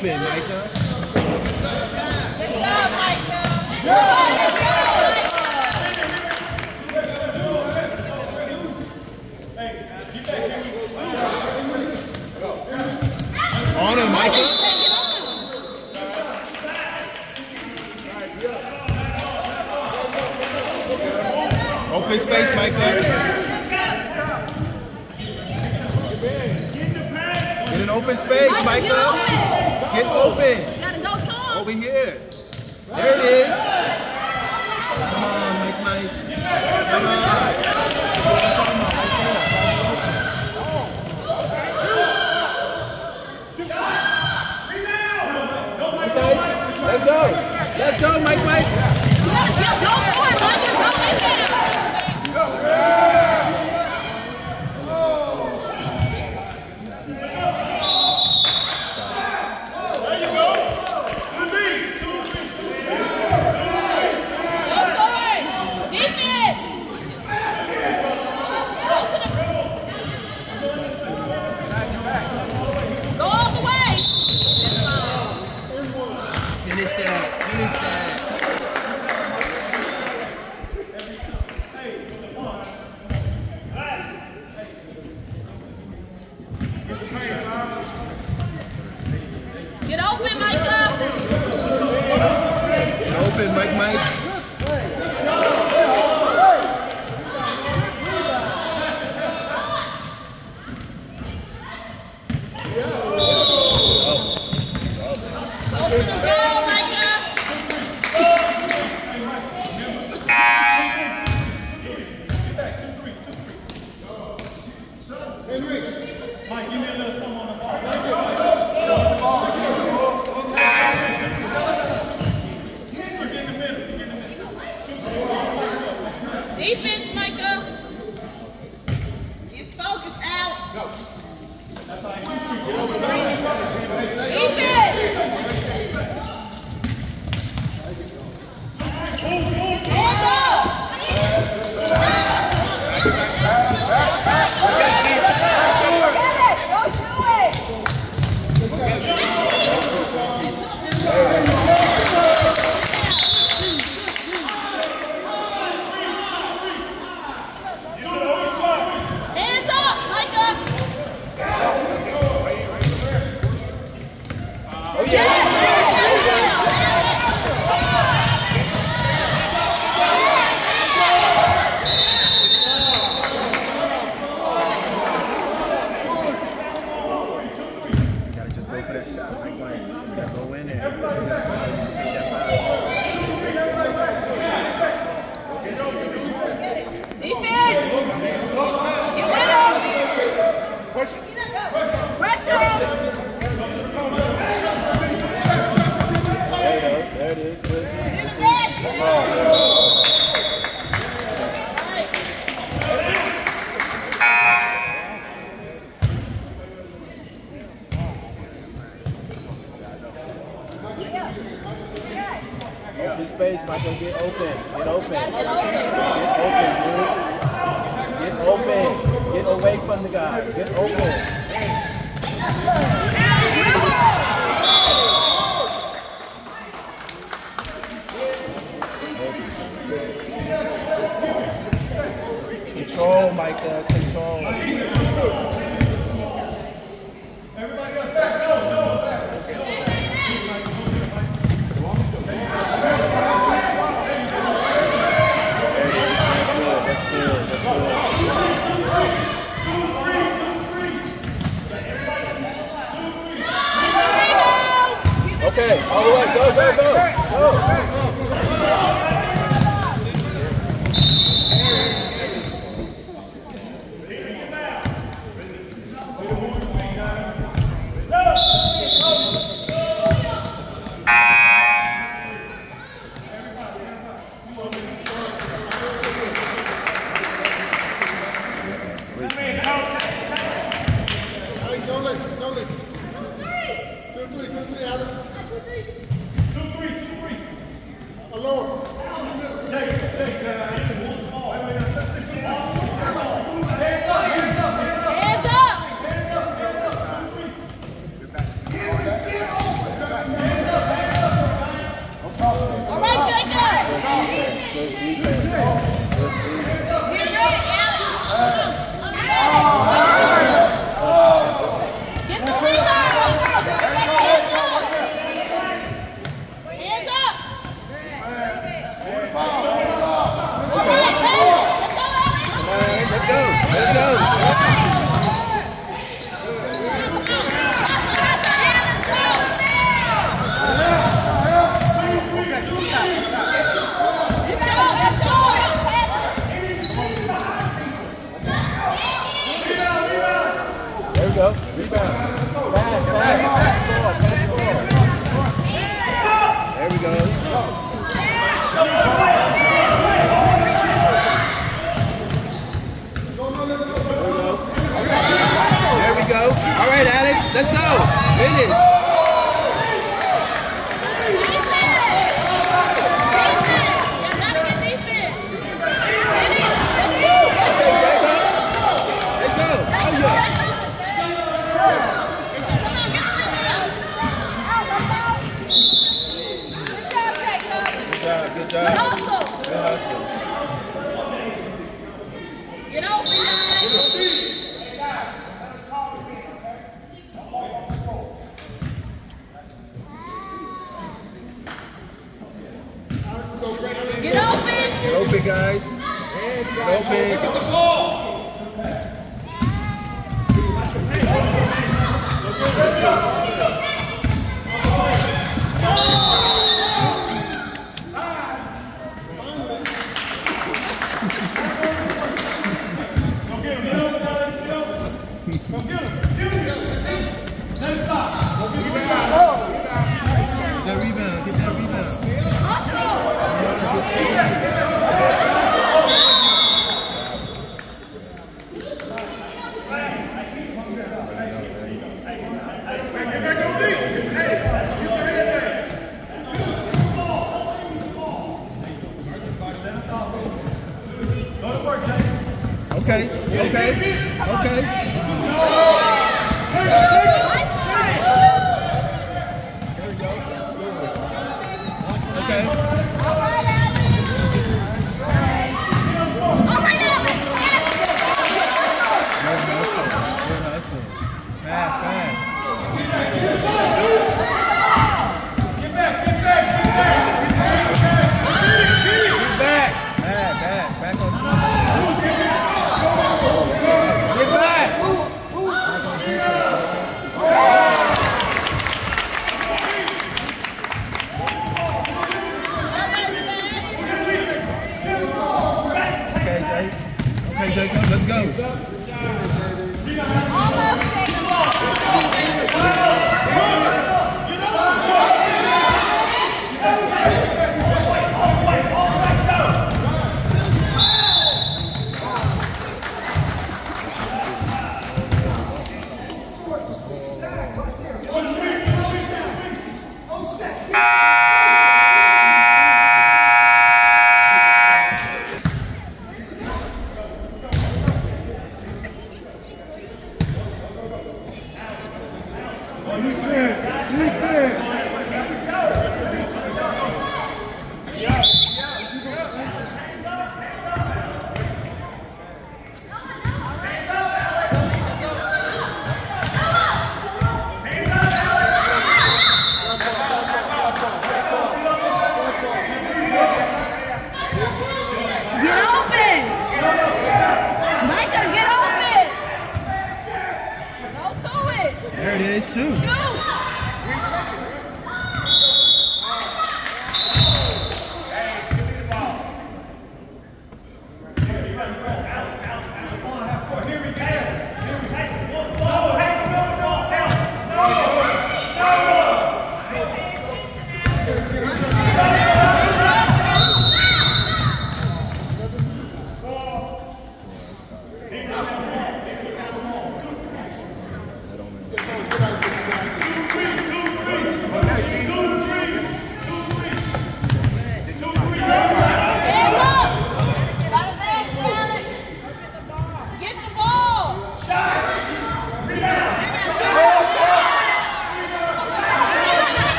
open, Micah. Good job, Micah. Good job. Hey, you Control, Micah, control. Everybody up back, no, no, back. Okay, all the way, go, go, go, go. Let's go. Finish. Okay. Okay. go.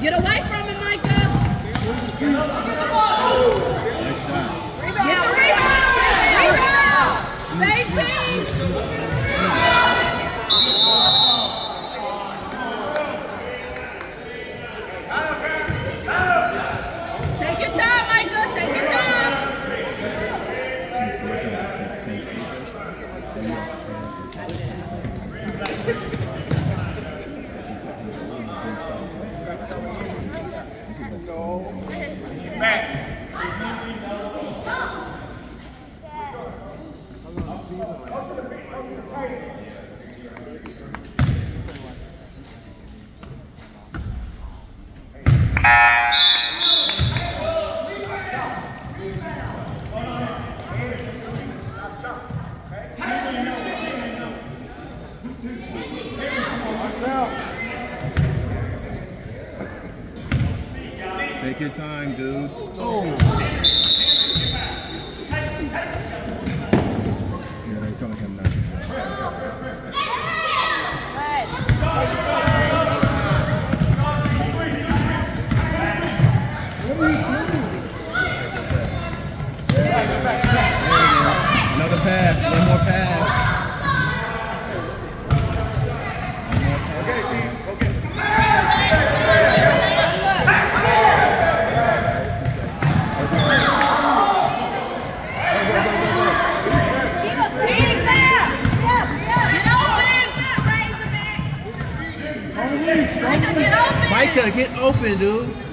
Get away from him, Micah. Time, dude. Get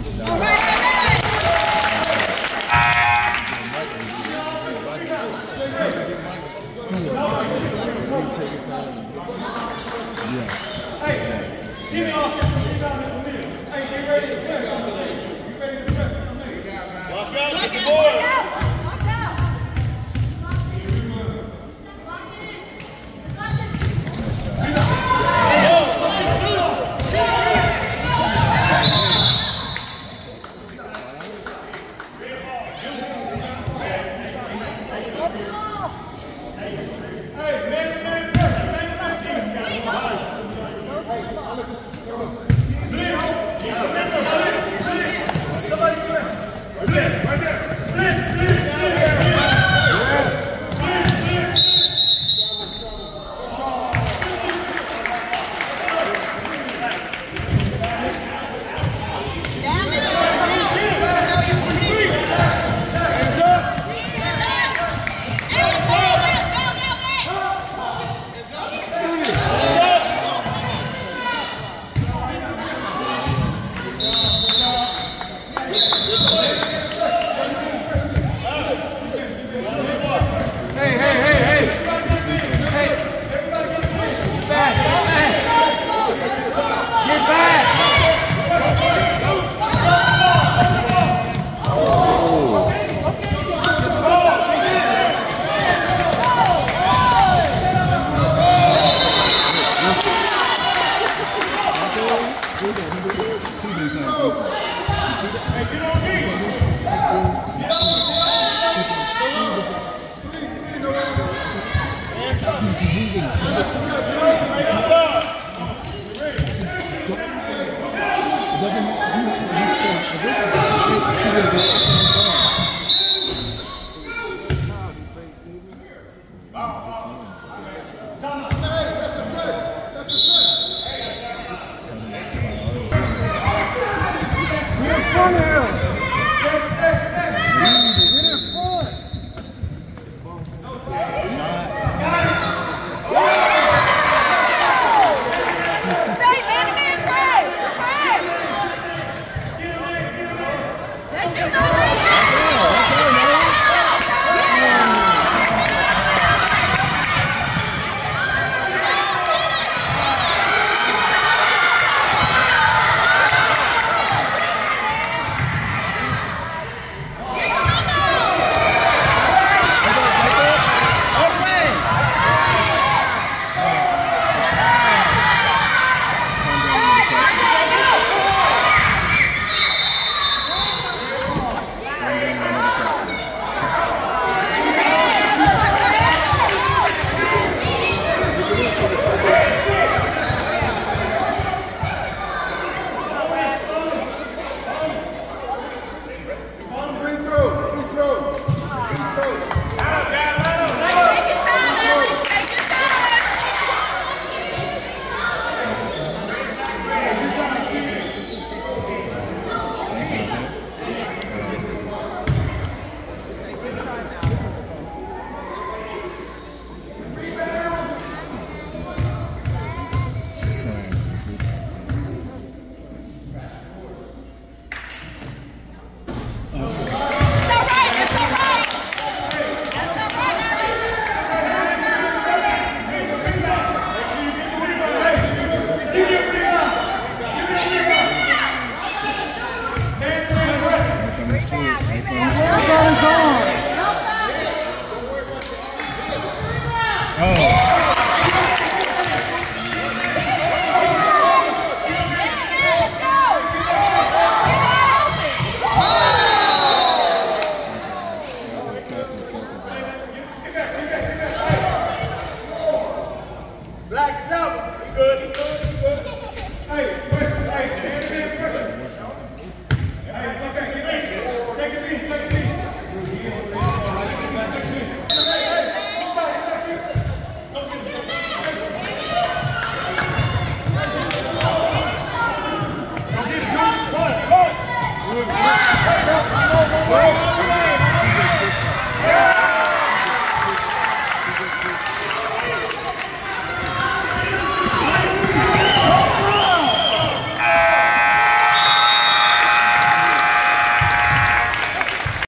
Nice shot. Hey, hey,